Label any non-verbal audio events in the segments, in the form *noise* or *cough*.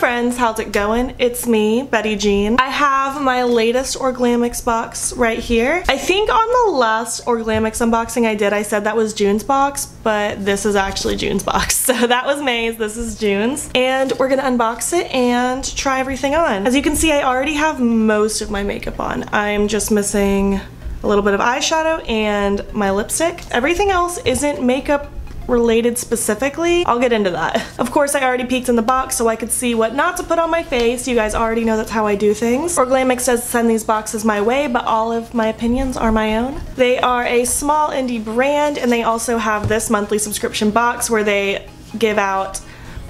friends, how's it going? It's me, Betty Jean. I have my latest Orglamix box right here. I think on the last Orglamix unboxing I did, I said that was June's box, but this is actually June's box. *laughs* So that was May's, this is June's. And we're gonna unbox it and try everything on. As you can see, I already have most of my makeup on. I'm just missing a little bit of eyeshadow and my lipstick. Everything else isn't makeup related specifically. I'll get into that. Of course, I already peeked in the box so I could see what not to put on my face. You guys already know that's how I do things. Orglamix says send these boxes my way, but all of my opinions are my own. They are a small indie brand and they also have this monthly subscription box where they give out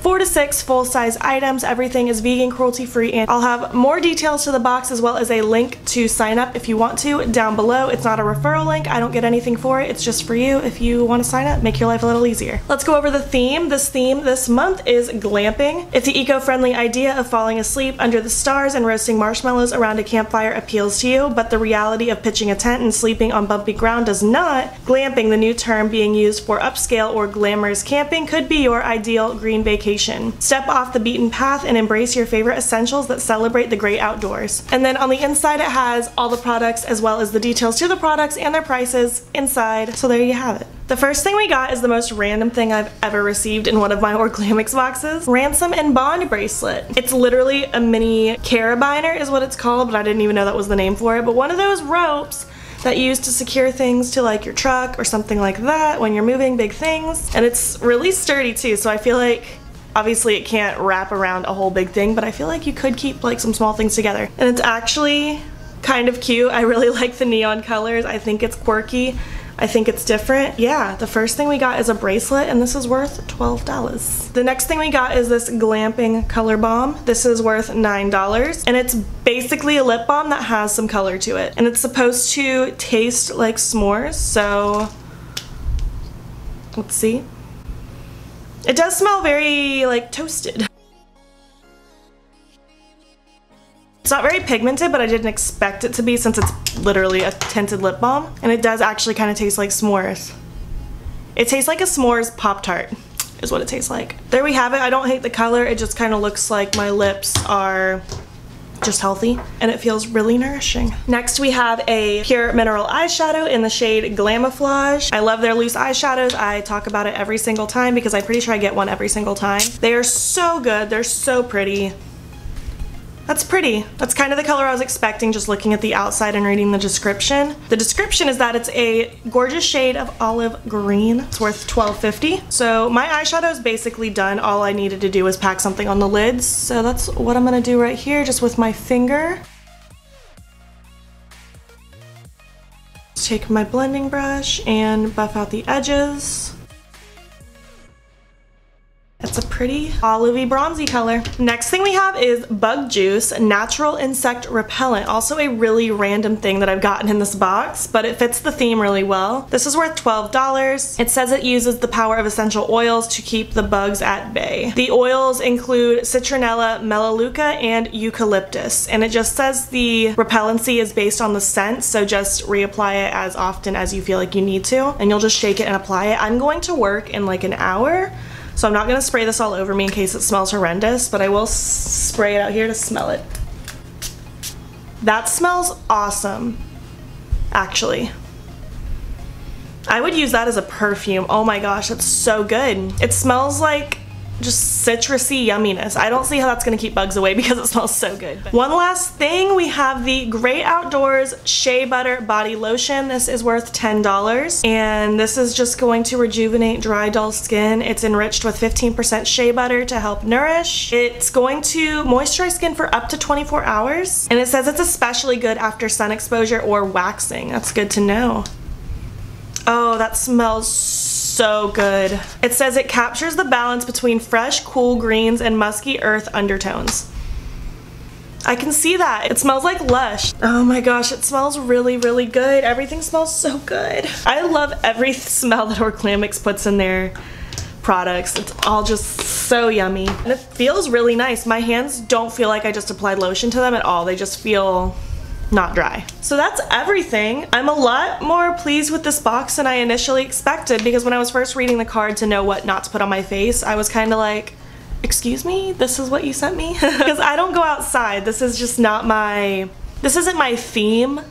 four to six full-size items. Everything is vegan, cruelty-free, and I'll have more details to the box as well as a link to sign up if you want to down below. It's not a referral link. I don't get anything for it. It's just for you if you want to sign up, make your life a little easier. Let's go over the theme. This theme this month is glamping. If the eco-friendly idea of falling asleep under the stars and roasting marshmallows around a campfire appeals to you, but the reality of pitching a tent and sleeping on bumpy ground does not, glamping, the new term being used for upscale or glamorous camping, could be your ideal green vacation vacation. Step off the beaten path and embrace your favorite essentials that celebrate the great outdoors. And then on the inside it has all the products as well as the details to the products and their prices inside. So there you have it. The first thing we got is the most random thing I've ever received in one of my *laughs* Orglamix boxes. Ransom and Bond bracelet. It's literally a mini carabiner is what it's called, but I didn't even know that was the name for it. But one of those ropes that you use to secure things to like your truck or something like that when you're moving big things. And it's really sturdy too, so I feel like Obviously it can't wrap around a whole big thing, but I feel like you could keep like some small things together. And it's actually kind of cute. I really *laughs* like the neon colors. I think it's quirky. I think it's different. Yeah, the first thing we got is a bracelet and this is worth $12. The next thing we got is this glamping color balm. This is worth $9 and it's basically a lip balm that has some color to it. And it's supposed to taste like s'mores, so let's see. It does smell very like toasted. It's not very pigmented, but I didn't expect it to be since it's literally a tinted lip balm. And it does actually kind of taste like s'mores. It tastes like a s'mores Pop-Tart is what it tastes like. There we have it. I don't hate the color. It just kind of looks like my lips are just healthy and it feels really nourishing. Next we have a Pure Mineral eyeshadow in the shade Glamouflage. I love their loose eyeshadows. I talk about it every single time because I'm pretty sure I get one every single time. They are so good. They're so pretty. That's pretty. That's kind of the color I was expecting just looking at the outside and reading the description. The description is that it's a gorgeous shade of olive green. It's worth $12.50. So my eyeshadow is basically done. All I needed to do was pack something on the lids. So that's what I'm gonna do right here just with my finger. take my blending brush and buff out the edges. It's a pretty olivey bronzy color. Next thing we have is Bug Juice Natural Insect Repellent. Also a really random thing that I've gotten in this box, but it fits the theme really well. This is worth $12. It says it uses the power of essential oils to keep the bugs at bay. The oils include citronella, melaleuca, and eucalyptus. And it just says the repellency is based on the scent, so just reapply it as often as you feel like you need to. And you'll just shake it and apply it. I'm going to work in like an hour, so I'm not gonna spray this all over me in case it smells horrendous, but I will spray it out here to smell it. That smells awesome, actually. I would use that as a perfume. Oh my gosh, it's so good. It smells like just citrusy yumminess. I don't see how that's gonna keep bugs away *laughs* because it smells so good. But One last thing, we have the Great Outdoors Shea Butter Body Lotion. This is worth $10 and this is just going to rejuvenate dry, dull skin. It's enriched with 15% shea butter to help nourish. It's going to moisturize skin for up to 24 hours and it says it's especially good after sun exposure or waxing. That's good to know. Oh, that smells so good. It says it captures the balance between fresh, cool greens and musky earth undertones. I can see that. It smells like Lush. Oh my gosh, it smells really, really good. Everything smells so good. I love every *laughs* smell that Orglamix puts in their products. It's all just so yummy. And it feels really nice. My hands don't feel like I just applied lotion to them at all. They just feel not dry. So that's everything. I'm a lot more pleased with this box than I initially expected because when I was first reading the card to know what not to put on my face, I was kind of like, excuse me, this is what you sent me? *laughs* Because I don't go outside. This is just not my this isn't my theme. *laughs*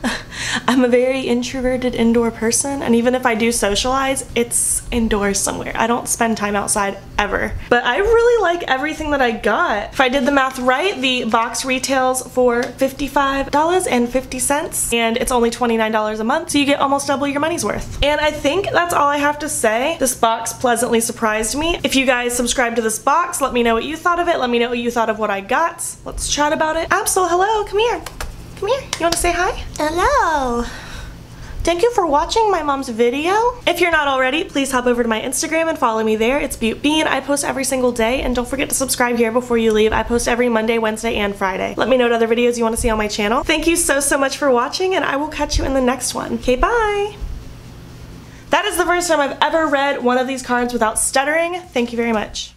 I'm a very introverted indoor person and even if I do socialize, it's indoors somewhere. I don't spend time outside ever. But I really like everything that I got. If I did the math right, the box retails for $55.50 and it's only $29 a month, so you get almost double your money's worth. And I think that's all I have to say. This box pleasantly surprised me. If you guys subscribe to this box, let me know what you thought of it. Let me know what you thought of what I got. Let's chat about it. Absol, hello, come here. Come here. You want to say hi? Hello. Thank you for watching my mom's video. If you're not already, please hop over to my Instagram and follow me there. It's Beaut Bean. I post every single day and don't forget to subscribe here before you leave. I post every Monday, Wednesday, and Friday. Let me know what other videos you want to see on my channel. Thank you so, so much for watching and I will catch you in the next one. Okay, bye. That is the first time I've ever read one of these cards without stuttering. Thank you very much.